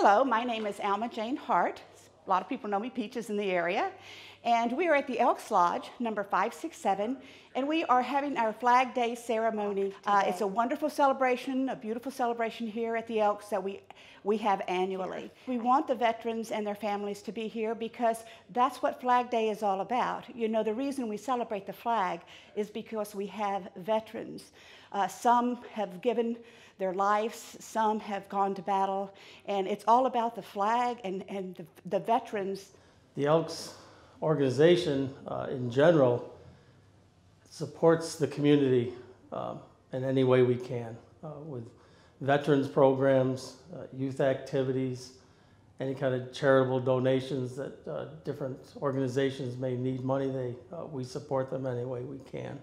Hello, my name is Alma Jane Hart. A lot of people know me, Peaches, in the area. And we are at the Elks Lodge, number 567, and we are having our Flag Day ceremony. Uh, it's a wonderful celebration, a beautiful celebration here at the Elks that we, we have annually. We want the veterans and their families to be here because that's what Flag Day is all about. You know, the reason we celebrate the flag is because we have veterans. Uh, some have given their lives, some have gone to battle, and it's all about the flag and, and the, the veterans. The Elks organization uh, in general supports the community um, in any way we can uh, with veterans programs, uh, youth activities, any kind of charitable donations that uh, different organizations may need money, they, uh, we support them any way we can.